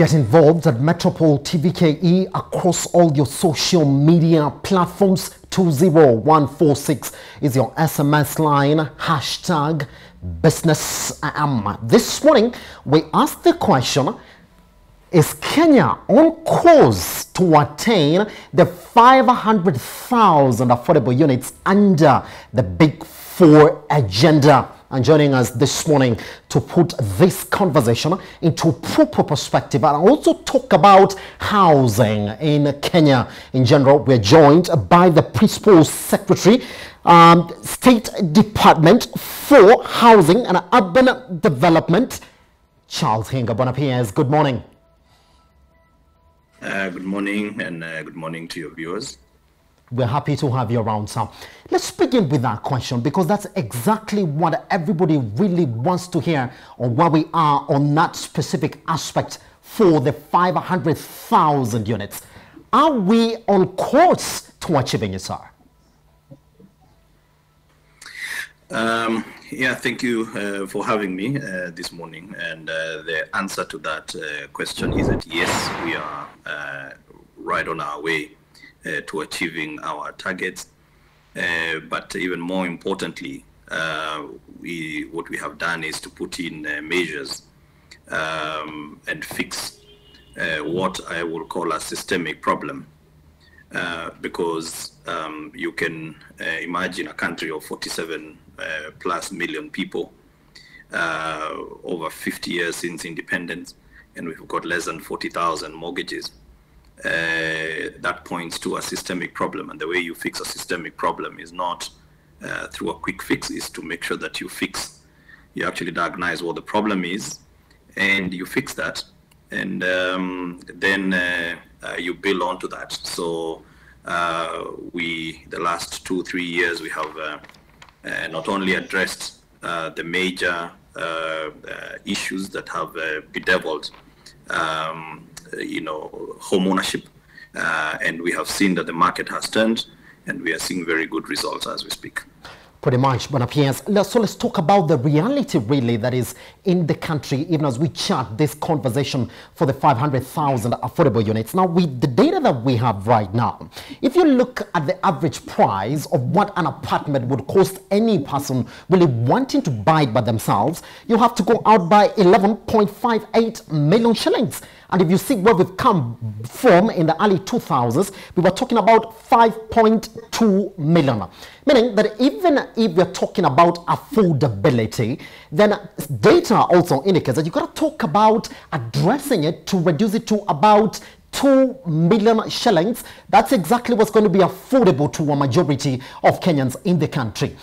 Get involved at Metropol TVKE across all your social media platforms. 20146 is your SMS line. Hashtag business am. This morning, we asked the question, is Kenya on course to attain the 500,000 affordable units under the Big Four agenda? And joining us this morning to put this conversation into proper perspective and also talk about housing in Kenya in general. We're joined by the Principal Secretary, um, State Department for Housing and Urban Development, Charles Hinga. Bwana PS, good morning. Uh, good morning and uh, good morning to your viewers. We're happy to have you around, sir. Let's begin with that question because that's exactly what everybody really wants to hear on where we are on that specific aspect for the 500,000 units. Are we on course to achieving it, sir? Um, yeah, thank you uh, for having me uh, this morning. And uh, the answer to that uh, question is that yes, we are uh, right on our way to achieving our targets. Uh, but even more importantly, uh, we what we have done is to put in measures um, and fix what I will call a systemic problem. Uh, because um, you can uh, imagine a country of 47 uh, plus million people, over 50 years since independence, and we've got less than 40,000 mortgages uh, that points to a systemic problem. And the way you fix a systemic problem is not uh, through a quick fix, is to make sure that you fix, you actually diagnose what the problem is, and you fix that, and um, then uh, uh you build onto that. So uh, we, the last two, three years, we have uh, not only addressed the major issues that have bedeviled um, you know, home ownership. Uh, and we have seen that the market has turned and we are seeing very good results as we speak. Pretty much, Bwana PS. So let's talk about the reality really that is in the country, even as we chart this conversation for the 500,000 affordable units. Now, with the data that we have right now, if you look at the average price of what an apartment would cost any person really wanting to buy it by themselves, you have to go out by 11.58 million shillings. And if you see where we've come from in the early 2000s, we were talking about 5.2 million. Meaning that even if we're talking about affordability, then data also indicates that you've got to talk about addressing it to reduce it to about 2 million shillings. That's exactly what's going to be affordable to a majority of Kenyans in the country.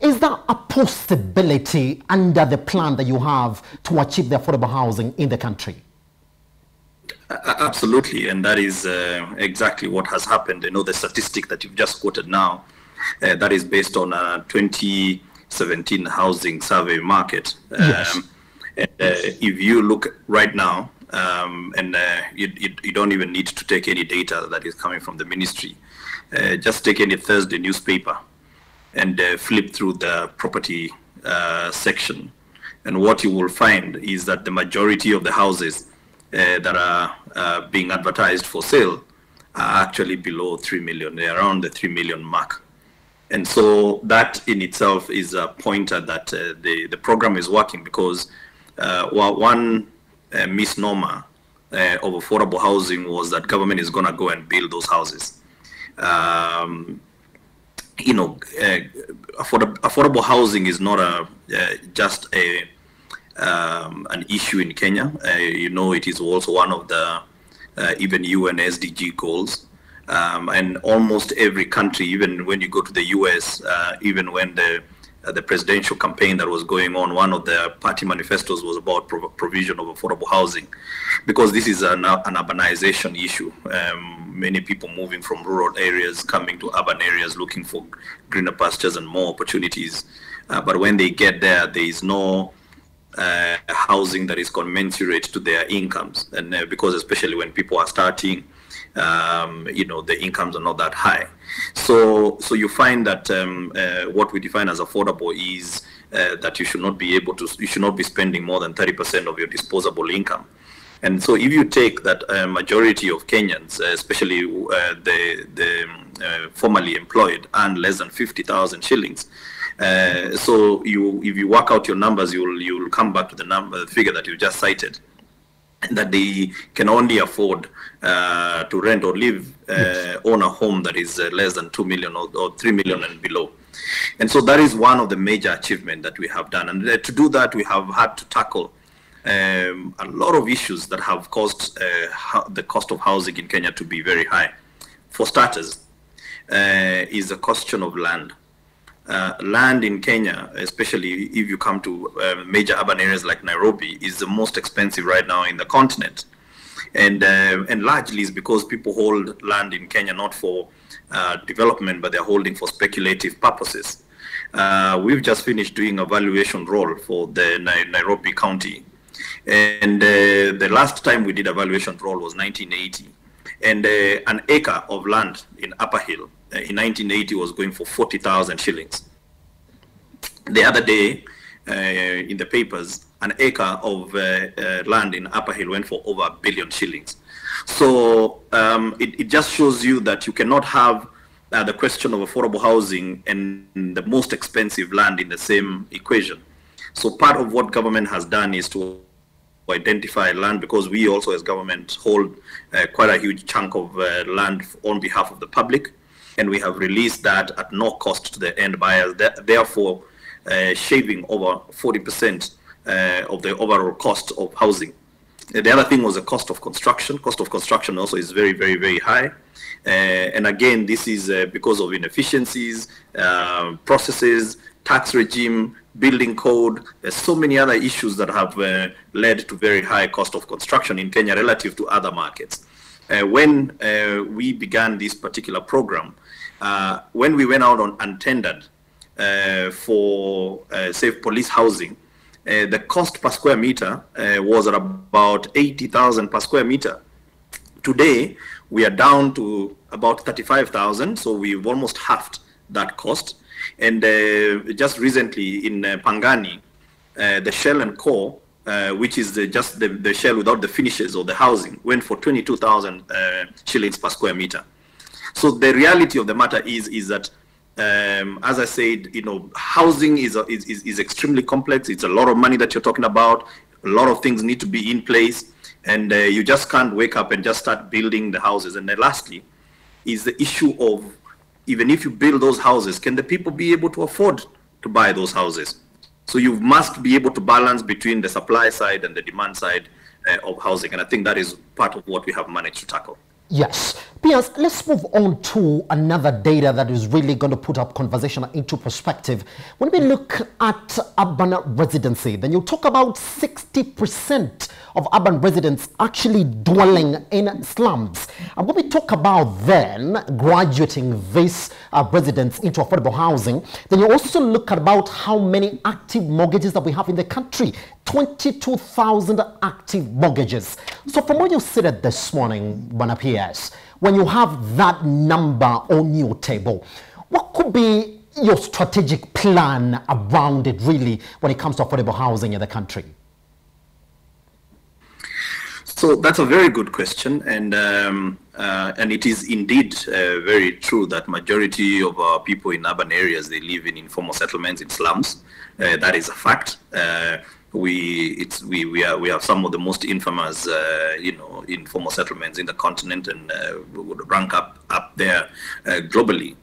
Is there a possibility under the plan that you have to achieve the affordable housing in the country? Absolutely, and that is uh, exactly what has happened. You know, the statistic that you've just quoted now, uh, that is based on a 2017 housing survey market. Yes. Um, and, uh, if you look right now, um, and uh, you, you, you, don't even need to take any data that is coming from the ministry, uh, just take any Thursday newspaper and uh, flip through the property section. And what you will find is that the majority of the houses that are uh, being advertised for sale are actually below 3 million. They're around the 3 million mark. And so that in itself is a pointer that uh, the, the program is working because while one misnomer of affordable housing was that government is going to go and build those houses. Um, you know, uh, affordable, affordable housing is not a uh, just a um, an issue in Kenya. Uh, you know, it is also one of the uh, even UN SDG goals. Um, and almost every country, even when you go to the US, uh, even when the uh, the presidential campaign that was going on, one of the party manifestos was about prov- provision of affordable housing, because this is an, an urbanization issue. Um, many people moving from rural areas coming to urban areas looking for greener pastures and more opportunities. Uh, but when they get there, there is no uh, housing that is commensurate to their incomes, and uh, because especially when people are starting, um, you know, the incomes are not that high. So, so you find that um, uh, what we define as affordable is uh, that you should not be able to, you should not be spending more than 30% of your disposable income. And so if you take that uh, majority of Kenyans, uh, especially the, the uh, formerly employed, earn less than 50,000 shillings, uh, so you, if you work out your numbers, you'll, you'll come back to the number, the figure that you just cited that they can only afford uh, to rent or live, uh, own a home that is uh, less than 2 million or, or, 3 million and below. And so that is one of the major achievements that we have done. And uh, to do that, we have had to tackle um, a lot of issues that have caused uh, the cost of housing in Kenya to be very high. For starters, uh, is the question of land. Uh, land in Kenya, especially if you come to uh, major urban areas like Nairobi, is the most expensive right now in the continent. And, uh, and largely is because people hold land in Kenya not for uh, development, but they're holding for speculative purposes. Uh, we've just finished doing a valuation roll for the Nairobi County. And the last time we did a valuation roll was 1980. And an acre of land in Upper Hill in 1980 was going for 40,000 shillings. The other day, uh, in the papers, an acre of uh, land in Upper Hill went for over a billion shillings. So um, it, it, just shows you that you cannot have uh, the question of affordable housing and the most expensive land in the same equation. So part of what government has done is to identify land because we also as government hold uh, quite a huge chunk of uh, land on behalf of the public and we have released that at no cost to the end buyers, therefore uh, shaving over 40% uh, of the overall cost of housing. The other thing was the cost of construction. Cost of construction also is very, very, very high. Uh, and again, this is uh, because of inefficiencies, uh, processes, tax regime, building code. There's so many other issues that have uh, led to very high cost of construction in Kenya relative to other markets. when we began this particular program, uh, when we went out on untendered uh, for, uh, say, police housing, uh, the cost per square meter uh, was at about 80,000 per square meter. Today, we are down to about 35,000, so we've almost halved that cost. And just recently in Pangani, the shell and core uh, which is the, just the, the, shell without the finishes or the housing, went for 22,000 uh, shillings per square meter. So the reality of the matter is is that um, as I said, you know, housing is, a, is, is, extremely complex. It's a lot of money that you're talking about. A lot of things need to be in place, and uh, you just can't wake up and just start building the houses. And then lastly, is the issue of even if you build those houses, can the people be able to afford to buy those houses? So you must be able to balance between the supply side and the demand side uh, of housing, and I think that is part of what we have managed to tackle. Yes. PS, let's move on to another data that is really going to put up conversation into perspective. When we look at urban residency, then you talk about 60% of urban residents actually dwelling in slums. And when we talk about then graduating these uh, residents into affordable housing, then you also look at about how many active mortgages that we have in the country. 22,000 active mortgages. So from what you said this morning, Bwana PS, when you have that number on your table, what could be your strategic plan around it really when it comes to affordable housing in the country? So that's a very good question, and um, uh, and it is indeed uh, very true that majority of our people in urban areas they live in informal settlements in slums. Uh, that is a fact. Uh, we it's we we are we have some of the most infamous uh, you know informal settlements in the continent and uh, would rank up up there globally.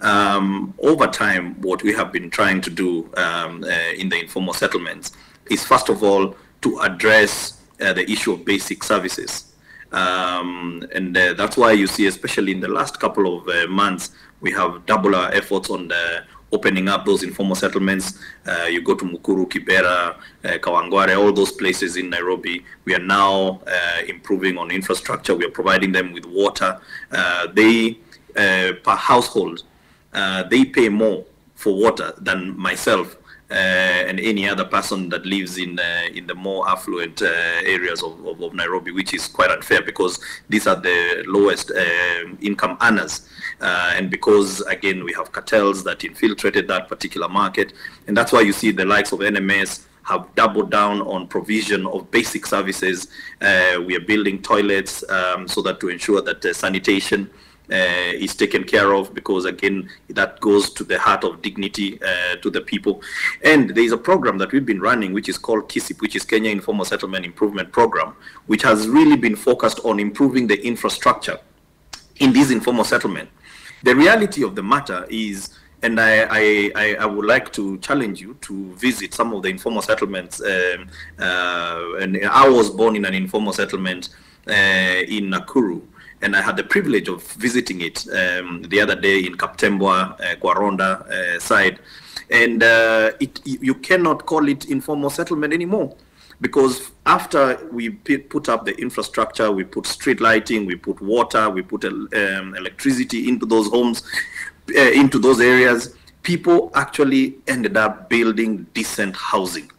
Um, over time, what we have been trying to do um, in the informal settlements is first of all to address uh, the issue of basic services. Um, and uh, that's why you see, especially in the last couple of uh, months, we have double our efforts on the opening up those informal settlements. Uh, you go to Mukuru, Kibera, uh, Kawangware, all those places in Nairobi. We are now uh, improving on infrastructure. We are providing them with water. they, per household, they pay more for water than myself uh, and any other person that lives in uh, in the more affluent uh, areas of, of, of, Nairobi, which is quite unfair because these are the lowest income earners. and because again we have cartels that infiltrated that particular market, and that's why you see the likes of NMS have doubled down on provision of basic services. Uh, we are building toilets um, so that to ensure that uh, sanitation uh, is taken care of because again that goes to the heart of dignity uh, to the people and there is a program that we've been running which is called KISIP which is Kenya Informal Settlement Improvement Program which has really been focused on improving the infrastructure in these informal settlement the reality of the matter is and I, I, I, would like to challenge you to visit some of the informal settlements. Um, uh, and I was born in an informal settlement uh, in Nakuru, and I had the privilege of visiting it um, the other day in Kaptembwa, uh, Gwaronda uh, side. And uh, it, you cannot call it informal settlement anymore because after we put up the infrastructure, we put street lighting, we put water, we put um, electricity into those homes, uh, into those areas, people actually ended up building decent housing.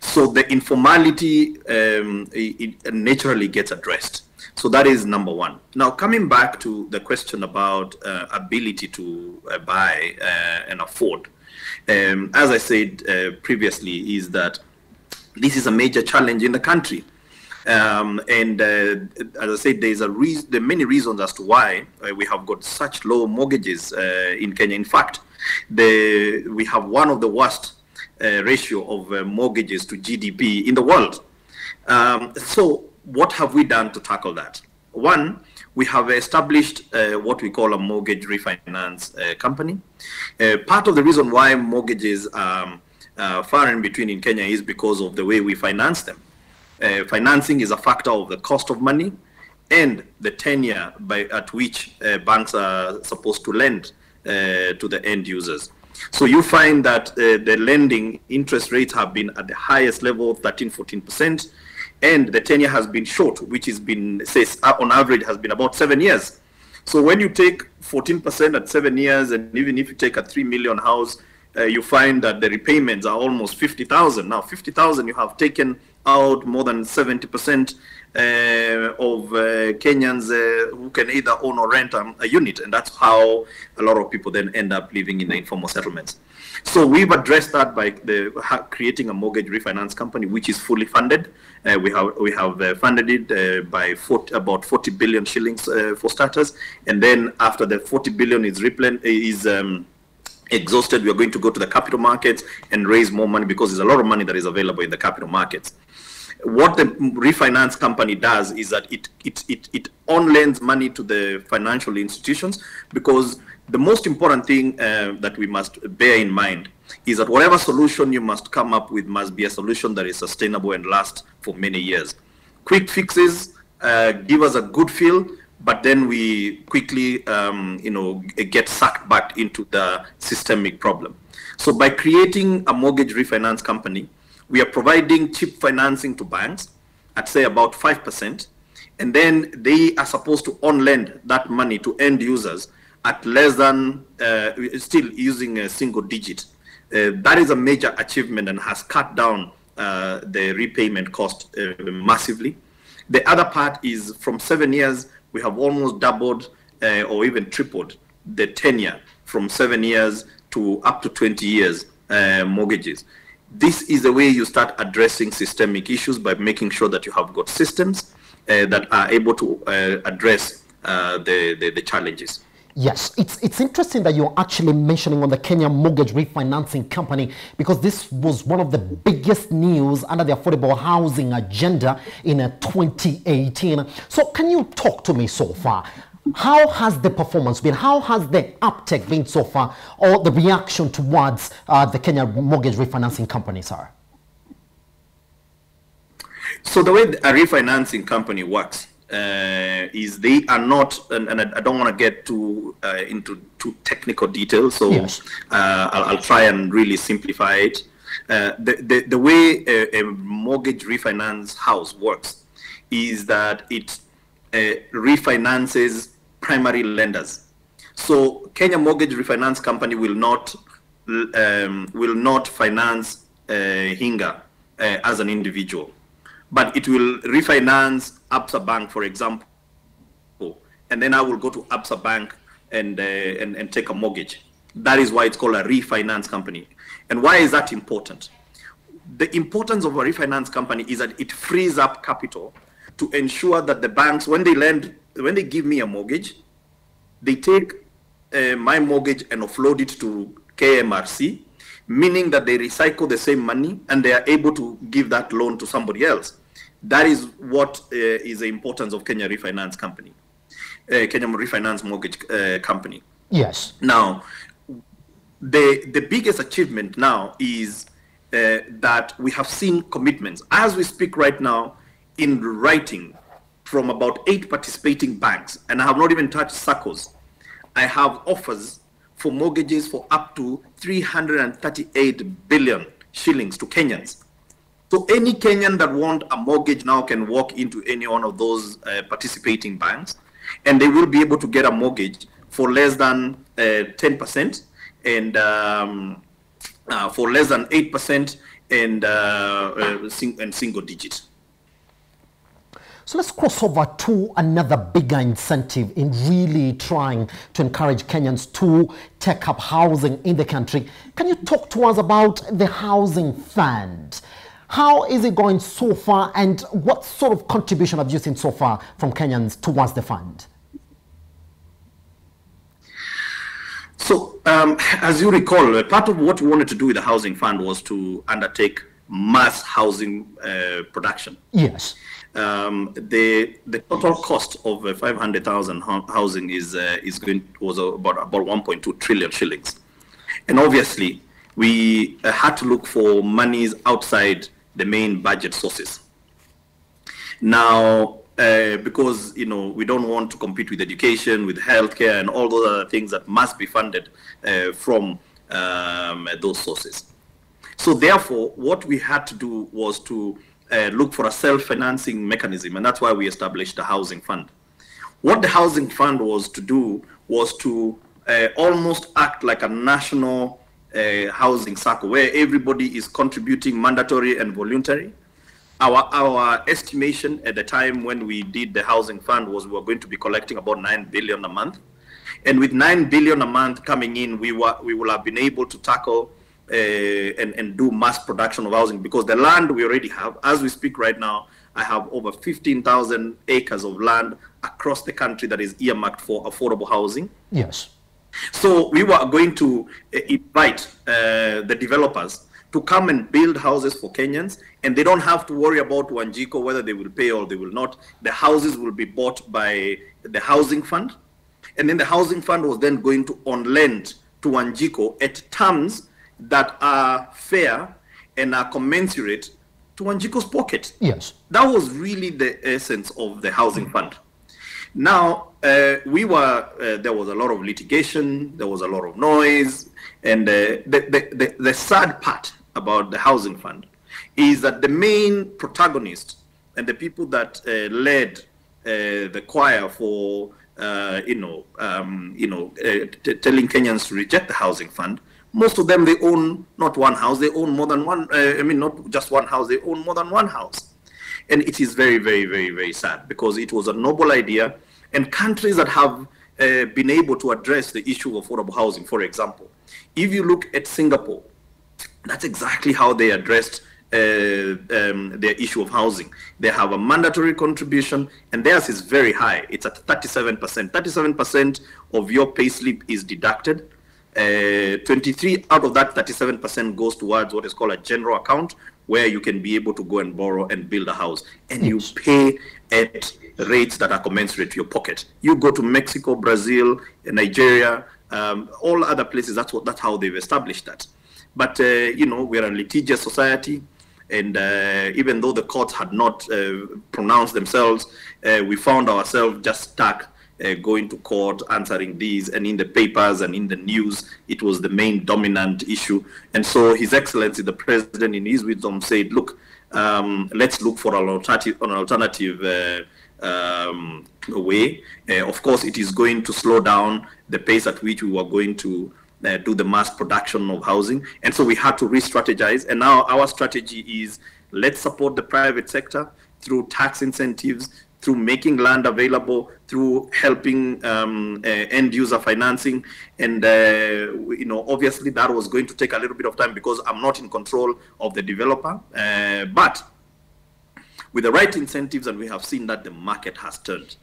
So the informality um, it, it naturally gets addressed. So that is number one. Now, coming back to the question about uh, ability to uh, buy uh, and afford, um, as I said uh, previously, is that this is a major challenge in the country. Um, and uh, as I said, there's a reason, there are many reasons as to why uh, we have got such low mortgages in Kenya. In fact, the, we have one of the worst ratio of mortgages to GDP in the world. Um, so what have we done to tackle that? One, we have established uh, what we call a mortgage refinance uh, company. Uh, part of the reason why mortgages are um, far in between in Kenya is because of the way we finance them. Uh, financing is a factor of the cost of money and the tenure by, at which uh, banks are supposed to lend uh, to the end users. So you find that the lending interest rates have been at the highest level, 13, 14 percent and the tenure has been short, which has been, says, uh, on average, has been about seven years. So when you take 14% at seven years, and even if you take a 3 million house, uh, you find that the repayments are almost 50,000. Now, 50,000, you have taken out more than 70% uh, of uh, Kenyans uh, who can either own or rent a, a unit. And that's how a lot of people then end up living in the informal settlements. So we've addressed that by the, creating a mortgage refinance company, which is fully funded. Uh, we have we have uh, funded it uh, by 40, about 40 billion shillings uh, for starters, and then after the 40 billion is replen- is um, exhausted, we are going to go to the capital markets and raise more money because there's a lot of money that is available in the capital markets. What the refinance company does is that it it it, it on lends money to the financial institutions because the most important thing uh, that we must bear in mind is that whatever solution you must come up with must be a solution that is sustainable and last for many years. Quick fixes uh, give us a good feel, but then we quickly, um, you know, get sucked back into the systemic problem. So by creating a mortgage refinance company, we are providing cheap financing to banks at say about 5%, and then they are supposed to on-lend that money to end users at less than, uh, still using a single digit. Uh, that is a major achievement and has cut down uh, the repayment cost uh, massively. The other part is from seven years, we have almost doubled uh, or even tripled the tenure from seven years to up to 20 years uh, mortgages. This is the way you start addressing systemic issues by making sure that you have got systems that are able to address the, the, the challenges. Yes, it's, it's interesting that you're actually mentioning on the Kenya Mortgage Refinancing Company because this was one of the biggest news under the affordable housing agenda in uh, 2018. So can you talk to me so far? How has the performance been? How has the uptake been so far or the reaction towards uh, the Kenya Mortgage Refinancing Company, sir? So the way a refinancing company works uh, is they are not, and, and I don't want to get too uh, into too technical details, so yes. uh, I'll, I'll, try and really simplify it. Uh, the, the, the way a, a, mortgage refinance house works is that it uh, refinances primary lenders. So Kenya Mortgage Refinance Company will not um, will not finance uh, Hinga as an individual but it will refinance Absa Bank, for example, and then I will go to Absa Bank and, uh, and, and take a mortgage. That is why it's called a refinance company. And why is that important? the importance of a refinance company is that it frees up capital to ensure that the banks, when they lend, when they give me a mortgage, they take uh, my mortgage and offload it to KMRC, meaning that they recycle the same money and they are able to give that loan to somebody else. That is what uh, is the importance of Kenya Refinance Company, uh, Kenya Refinance Mortgage uh, Company. Yes. Now, the the biggest achievement now is uh, that we have seen commitments as we speak right now in writing from about eight participating banks, and I have not even touched SACCOs. I have offers for mortgages for up to 338 billion shillings to Kenyans. So any Kenyan that want a mortgage now can walk into any one of those uh, participating banks, and they will be able to get a mortgage for less than uh, 10% and um, uh, for less than 8% and, uh, uh, sing and single digit. So let's cross over to another bigger incentive in really trying to encourage Kenyans to take up housing in the country. Can you talk to us about the housing fund? How is it going so far and what sort of contribution have you seen so far from Kenyans towards the fund? So, um, as you recall, part of what we wanted to do with the housing fund was to undertake mass housing uh, production. Yes um, the the total cost of uh, 500,000 housing is uh, is going was about about 1.2 trillion shillings, and obviously we uh, had to look for monies outside the main budget sources. Now, uh, because you know we don't want to compete with education, with healthcare, and all those other things that must be funded uh, from um, those sources. So therefore, what we had to do was to uh, look for a self-financing mechanism, and that's why we established the housing fund. What the housing fund was to do was to uh, almost act like a national uh, housing circle where everybody is contributing mandatory and voluntary. Our, our estimation at the time when we did the housing fund was we were going to be collecting about 9 billion a month. And with 9 billion a month coming in, we, were, we will have been able to tackle uh, and, and do mass production of housing because the land we already have, as we speak right now, I have over 15,000 acres of land across the country that is earmarked for affordable housing. Yes. So we were going to uh, invite uh, the developers to come and build houses for Kenyans, and they don't have to worry about Wanjiku whether they will pay or they will not. The houses will be bought by the housing fund, and then the housing fund was then going to on lend to Wanjiku at terms that are fair and are commensurate to Wanjiku's pocket. Yes. That was really the essence of the housing fund. Now, uh, we were, uh, there was a lot of litigation, there was a lot of noise, and uh, the, the, the, the, sad part about the housing fund is that the main protagonist and the people that uh, led uh, the choir for, uh, you know, um, you know, telling Kenyans to reject the housing fund most of them they own not one house they own more than one uh, i mean not just one house they own more than one house and it is very very very very sad because it was a noble idea and countries that have uh, been able to address the issue of affordable housing for example if you look at singapore that's exactly how they addressed uh, um, their issue of housing. They have a mandatory contribution, and theirs is very high. It's at 37%. 37% of your payslip is deducted, uh, 23 out of that 37% goes towards what is called a general account where you can be able to go and borrow and build a house. And you pay at rates that are commensurate to your pocket. You go to mexico brazil nigeria um, all other places that's what that's how they've established that. But uh, you know we're a litigious society and uh, even though the courts had not uh, pronounced themselves uh, we found ourselves just stuck uh, going to court, answering these, and in the papers and in the news, it was the main dominant issue. And so His Excellency, the President, in his wisdom, said, look, um, let's look for an alternative, an alternative uh, um, way. Uh, of course, it is going to slow down the pace at which we were going to uh, do the mass production of housing. And so we had to re-strategize. And now our strategy is let's support the private sector through tax incentives, through making land available, through helping um, uh, end user financing. And, uh, you know, obviously that was going to take a little bit of time because I'm not in control of the developer. Uh, but with the right incentives, and we have seen that the market has turned.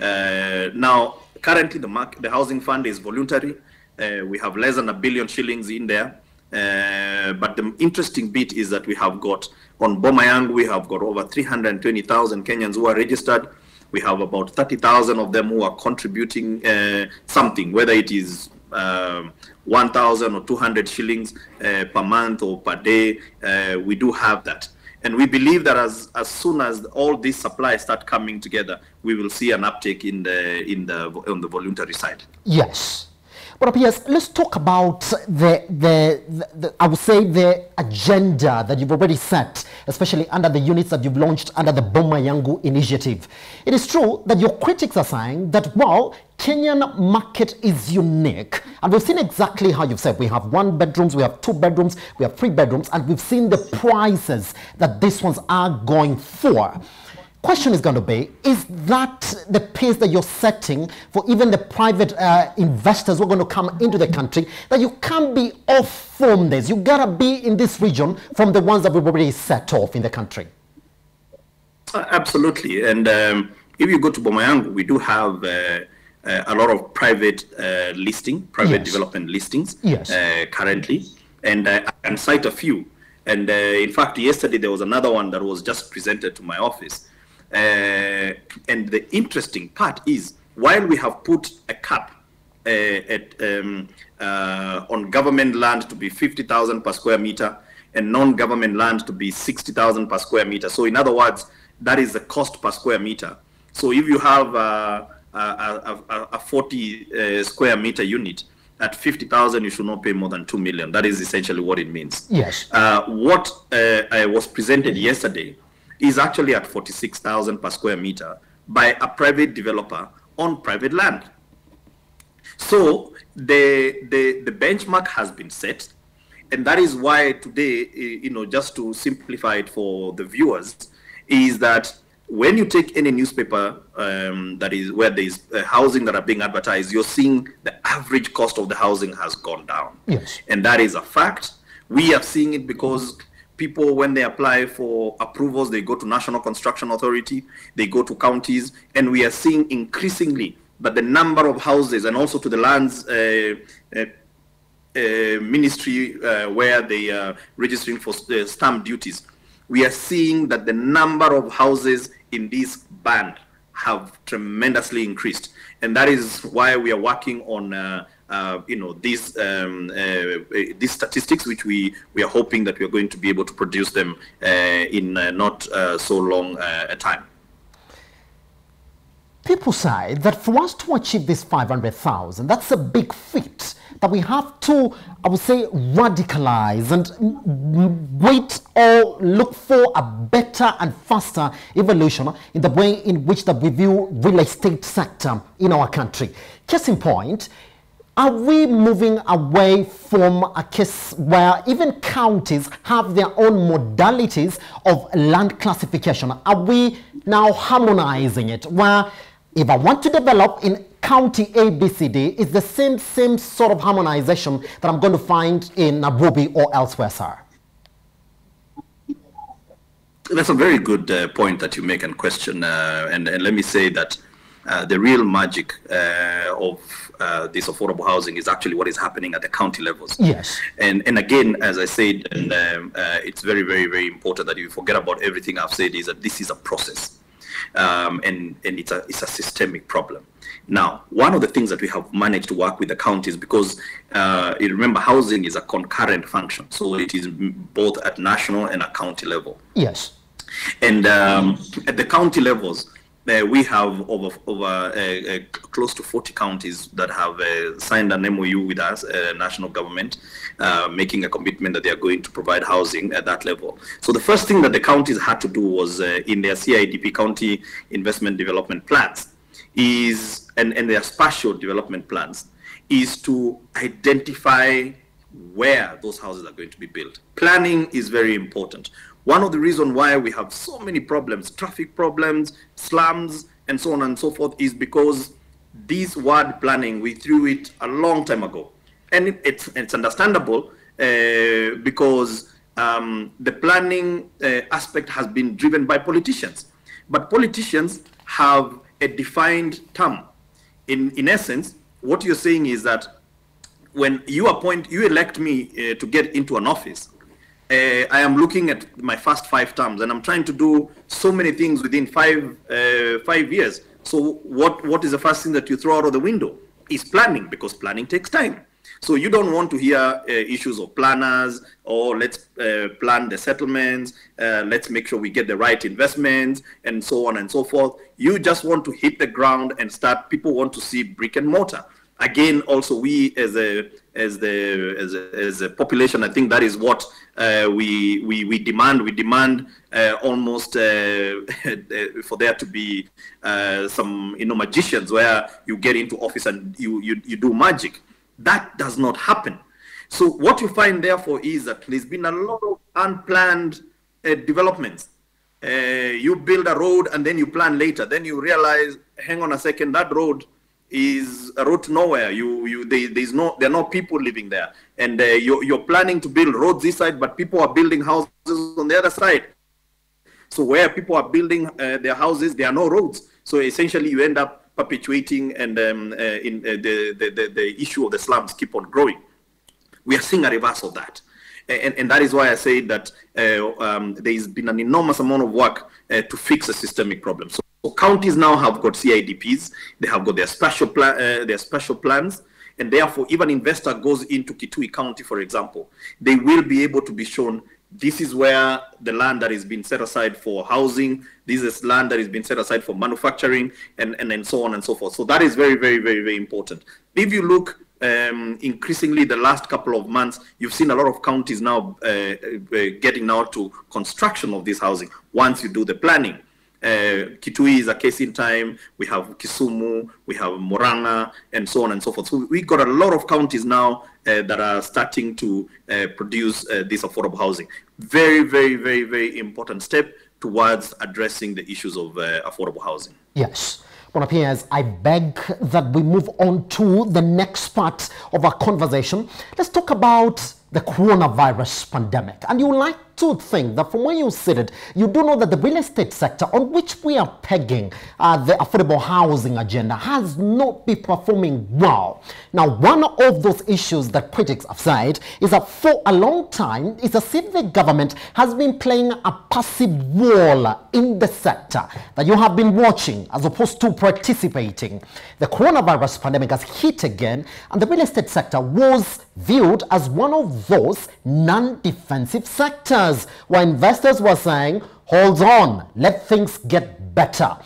Uh, now, currently the, market, the housing fund is voluntary. Uh, we have less than a billion shillings in there. Uh, but the interesting bit is that we have got on Boma Yangu, we have got over 320,000 Kenyans who are registered. We have about 30,000 of them who are contributing uh, something, whether it is um, 1,000 or 200 shillings uh, per month or per day. Uh, we do have that. And we believe that as, as soon as all these supplies start coming together, we will see an uptake in the, in the, on the voluntary side. Yes. But yes, let's talk about the, the, the, the, I would say the agenda that you've already set, especially under the units that you've launched under the Boma Yangu initiative. It is true that your critics are saying that, well, Kenyan market is unique. And we've seen exactly how you've said. We have one bedrooms, we have two bedrooms, we have three bedrooms, and we've seen the prices that these ones are going for question is going to be, is that the pace that you're setting for even the private uh, investors who are going to come into the country, that you can't be off from this. You got to be in this region from the ones that we've already set off in the country. Uh, absolutely. And um, if you go to Boma Yangu, we do have uh, uh, a lot of private uh, listing, private yes. development listings yes. Uh, currently. And I can cite a few. And in fact, yesterday there was another one that was just presented to my office and the interesting part is while we have put a cap uh, at, um, uh, on government land to be 50,000 per square meter and non-government land to be 60,000 per square meter. So in other words, that is the cost per square meter. So if you have a, a, a, a 40 uh, square meter unit, at 50,000, you should not pay more than 2 million. That is essentially what it means. Yes. Uh, what uh, was presented yesterday is actually at 46,000 per square meter by a private developer on private land. So the, the, the benchmark has been set. And that is why today, you know, just to simplify it for the viewers, is that when you take any newspaper um, that is where there is uh, housing that are being advertised, you're seeing the average cost of the housing has gone down. Yes. And that is a fact. We are seeing it because people when they apply for approvals they go to national construction authority they go to counties and we are seeing increasingly that the number of houses and also to the lands uh, uh, uh, ministry uh, where they are registering for uh, stamp duties we are seeing that the number of houses in this band have tremendously increased. And that is why we are working on uh, uh, you know these um, uh, these statistics, which we we are hoping that we are going to be able to produce them uh, in uh, not uh, so long a time. People say that for us to achieve this 500,000, that's a big feat that we have to, I would say, radicalize and wait or look for a better and faster evolution in the way in which that we view real estate sector in our country. Case in point, are we moving away from a case where even counties have their own modalities of land classification? Are we now harmonizing it where if I want to develop in county ABCD, it's the same, same sort of harmonization that I'm going to find in Nairobi or elsewhere, sir? That's a very good uh, point that you make and question. Uh, and, and let me say that uh, the real magic uh, of uh, this affordable housing is actually what is happening at the county levels. Yes. And and again, as I said, and um, uh, it's very very very important that you forget about everything I've said is that this is a process, um, and and it's a it's a systemic problem. Now, one of the things that we have managed to work with the counties because uh, remember housing is a concurrent function, so it is both at national and at county level. Yes. And um, at the county levels, we have over over uh, uh, close to 40 counties that have uh, signed an MOU with us, uh, national government, uh, making a commitment that they are going to provide housing at that level. So the first thing that the counties had to do was in their CIDP county investment development plans is and, and their spatial development plans is to identify where those houses are going to be built. Planning is very important One of the reasons why we have so many problems, traffic problems, slums, and so on and so forth, is because this word planning, we threw it a long time ago. And it, it's, it's understandable uh, because um, the planning uh, aspect has been driven by politicians. But politicians have a defined term. In, in essence, what you're saying is that when you appoint, you elect me uh, to get into an office, uh, I am looking at my first five terms and I'm trying to do so many things within five, uh, five years. So what, what is the first thing that you throw out of the window? Is planning because planning takes time. So you don't want to hear uh, issues of planners or let's uh, plan the settlements, uh, let's make sure we get the right investments and so on and so forth. You just want to hit the ground and start. People want to see brick and mortar again also we as a as the as a, as a population i think that is what uh, we, we we demand. We demand uh, almost uh, for there to be uh, some you know magicians where you get into office and you, you you do magic. That does not happen. So what you find therefore is that there's been a lot of unplanned uh, developments. Uh, you build a road and then you plan later. Then you realize hang on a second that road is a road nowhere. You, you, they, there's no, there are no people living there, and uh, you're, you're planning to build roads this side, but people are building houses on the other side. So where people are building uh, their houses, there are no roads. So essentially, you end up perpetuating, and um, uh, in uh, the, the, the the issue of the slums keep on growing. We are seeing a reverse of that. And, and, that is why I say that uh, um, there has been an enormous amount of work uh, to fix a systemic problem. So so counties now have got CIDPs, they have got their special plan, uh, their special plans, and therefore, even investor goes into Kitui County, for example, they will be able to be shown this is where the land that is being set aside for housing, this is land that is being set aside for manufacturing, and, and, and so on and so forth. So that is very, very, very, very important. If you look um, increasingly the last couple of months, you've seen a lot of counties now uh, uh, getting now to construction of this housing once you do the planning. Uh, Kitui is a case in time. We have Kisumu, we have Murang'a, and so on and so forth. So we got a lot of counties now uh, that are starting to uh, produce uh, this affordable housing. Very, very, very, very important step towards addressing the issues of uh, affordable housing. Yes. Bwana PS, I beg that we move on to the next part of our conversation. Let's talk about the coronavirus pandemic. And you like to think that from where you sit, it, you do know that the real estate sector on which we are pegging uh, the affordable housing agenda has not been performing well. Now, one of those issues that critics have said is that for a long time, it's as if the government has been playing a passive role in the sector that you have been watching as opposed to participating. The coronavirus pandemic has hit again, and the real estate sector was viewed as one of those non-defensive sectors where investors were saying, hold on, let things get better.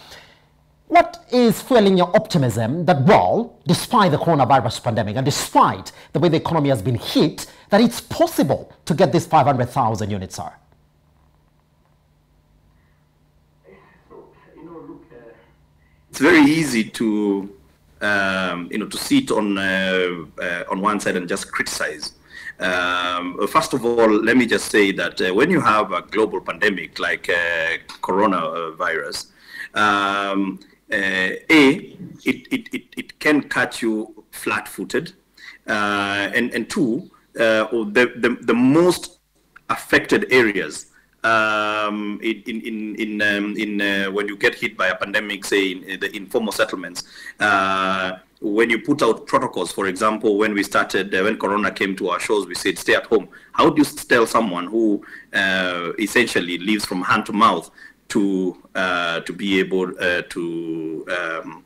What is fueling your optimism that, well, despite the coronavirus pandemic and despite the way the economy has been hit, that it's possible to get these 500,000 units, sir? Uh, it's very easy to um, you know, to sit on uh, uh, on one side and just criticize. Um, first of all, let me just say that uh, when you have a global pandemic like coronavirus, um, a it, it, it, it can catch you flat-footed, and and two, the, the the most affected areas um, in in in um, in uh, when you get hit by a pandemic, say in, the informal settlements. Uh, when you put out protocols, for example, when we started, uh, when Corona came to our shows, we said stay at home. How do you tell someone who uh, essentially lives from hand to mouth to uh, to be able uh, to um,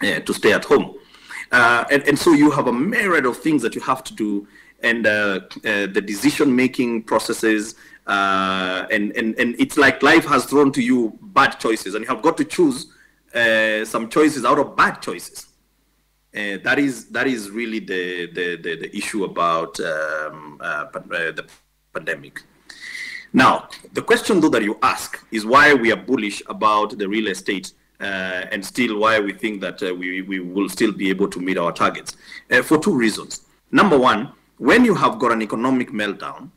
to stay at home? and, and so you have a myriad of things that you have to do, and the decision-making processes uh, and, and, and it's like life has thrown to you bad choices and you have got to choose uh, some choices out of bad choices. Uh, that is that is really the the, the, the issue about um, uh, uh, the pandemic. Now, the question though that you ask is why we are bullish about the real estate uh, and still why we think that we, we will still be able to meet our targets. for two reasons. Number one, when you have got an economic meltdown,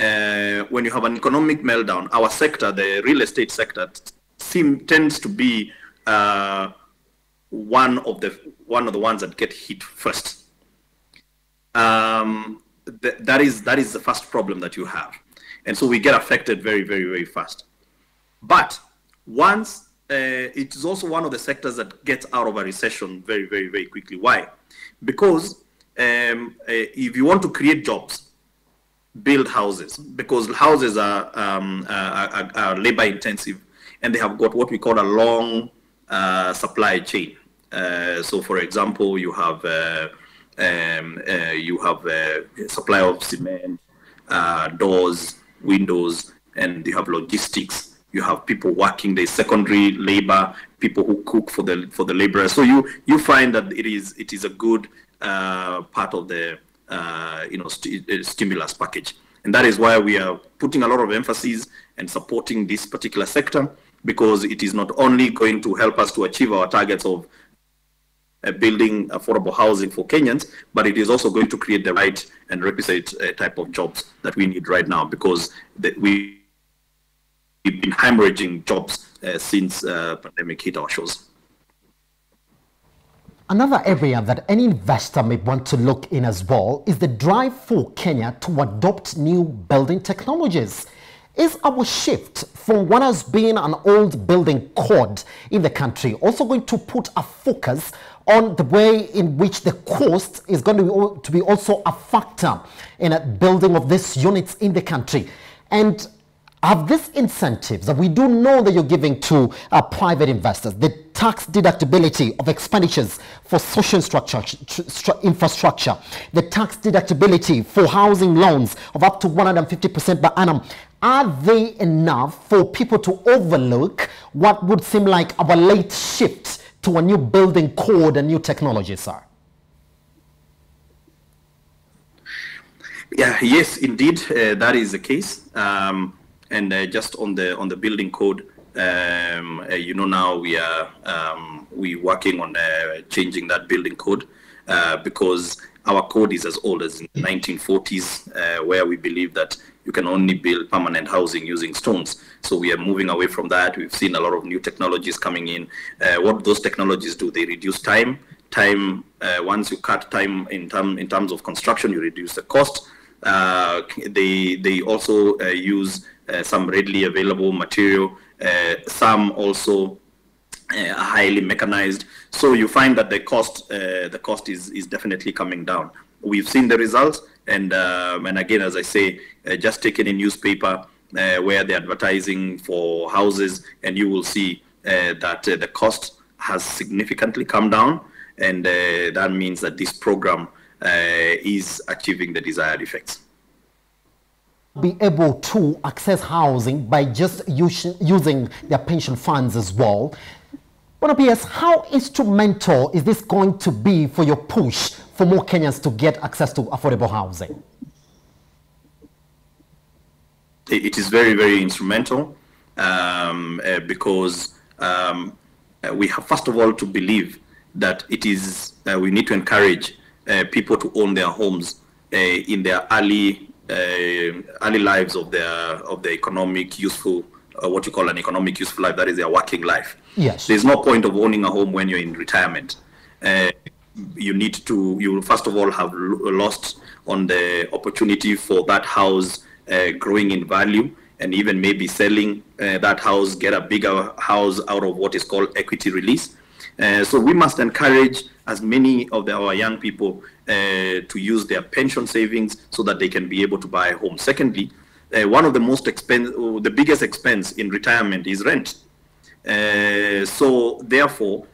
uh, when you have an economic meltdown, our sector, the real estate sector, seem, tends to be uh, one of the one of the ones that get hit first. Um, th- that is that is the first problem that you have, and so we get affected very very very fast. But once uh, it is also one of the sectors that gets out of a recession very very very quickly. Why? Because um, uh, if you want to create jobs, build houses because houses are, um, are, are, labor intensive and they have got what we call a long uh, supply chain. Uh, so, for example, you have uh, um, uh, you have a supply of cement, uh, doors, windows, and you have logistics. You have people working. the secondary labor, people who cook for the for the laborers. So you you find that it is it is a good uh, part of the uh, you know st uh, stimulus package, and that is why we are putting a lot of emphasis and supporting this particular sector because it is not only going to help us to achieve our targets of uh, building affordable housing for Kenyans, but it is also going to create the right and requisite uh, type of jobs that we need right now because the, we, we've been hemorrhaging jobs uh, since uh, pandemic hit our shores. Another area that any investor may want to look in as well is the drive for Kenya to adopt new building technologies. Is our shift from what has been an old building code in the country also going to put a focus on the way in which the cost is going to be, to be also a factor in a building of these units in the country? And have these incentives that we do know that you're giving to uh, private investors, the tax deductibility of expenditures for social structure, infrastructure, the tax deductibility for housing loans of up to 150% per annum, are they enough for people to overlook what would seem like our late shift to a new building code and new technology, sir? Yeah, yes, indeed, uh, that is the case. Um, and uh, just on the on the building code, um, uh, you know, now we are um, we working on uh, changing that building code uh, because our code is as old as the 1940s, uh, where we believe that you can only build permanent housing using stones. So we are moving away from that. We've seen a lot of new technologies coming in. Uh, what those technologies do, they reduce time. Time uh, once you cut time in term in terms of construction, you reduce the cost. They they also use some readily available material. Uh, some also uh, highly mechanized. So you find that the cost uh, the cost is is definitely coming down. We've seen the results, and um, and again, as I say, uh, just take any newspaper uh, where they're advertising for houses, and you will see that the cost has significantly come down, and that means that this program is achieving the desired effects be able to access housing by just using their pension funds as well. But PS, how instrumental is this going to be for your push for more Kenyans to get access to affordable housing? It is very, very instrumental um, uh, because um, uh, we have, first of all, to believe that it is, uh, we need to encourage uh, people to own their homes uh, in their early early lives of their of the economic useful uh, what you call an economic useful life that is their working life. Yes. There's no point of owning a home when you're in retirement. Uh, you need to you first of all have lost on the opportunity for that house uh, growing in value and even maybe selling uh, that house get a bigger house out of what is called equity release uh, so we must encourage as many of the, our young people uh, to use their pension savings so that they can be able to buy a home. Secondly, uh, one of the most expensive, the biggest expense in retirement is rent. Uh, so therefore,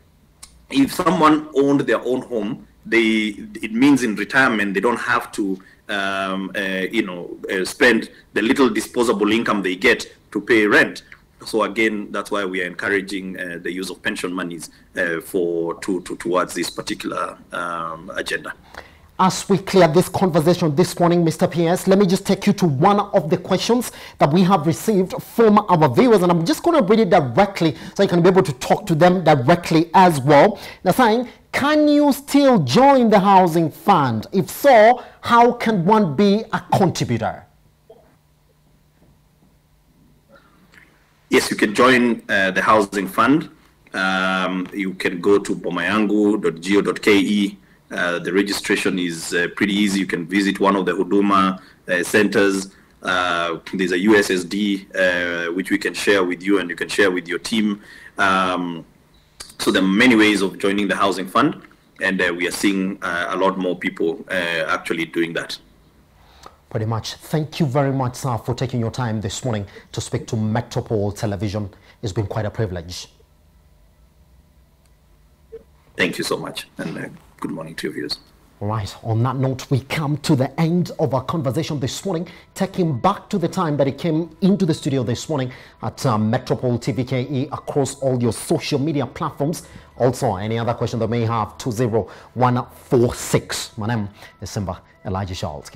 if someone owned their own home, they it means in retirement they don't have to um, uh, you know uh, spend the little disposable income they get to pay rent so again, that's why we are encouraging uh, the use of pension monies uh, for to, to, towards this particular um, agenda. As we clear this conversation this morning, Mr. PS, let me just take you to one of the questions that we have received from our viewers, and I'm just going to read it directly so you can be able to talk to them directly as well. They're saying, can you still join the housing fund? If so, how can one be a contributor? Yes, you can join uh, the housing fund. Um, you can go to bomayangu.go.ke. Uh, the registration is uh, pretty easy. You can visit one of the Huduma uh, centers. Uh, there's a USSD uh, which we can share with you and you can share with your team. Um, so there are many ways of joining the housing fund, and we are seeing a lot more people actually doing that. Pretty much. Thank you very much, sir, for taking your time this morning to speak to Metropol Television. It's been quite a privilege. Thank you so much, and uh, good morning to your viewers. All right, on that note, we come to the end of our conversation this morning, taking back to the time that it came into the studio this morning at uh, Metropol TVKE across all your social media platforms. Also, any other question that may have, 20146. My name is Simba Elijah Charles.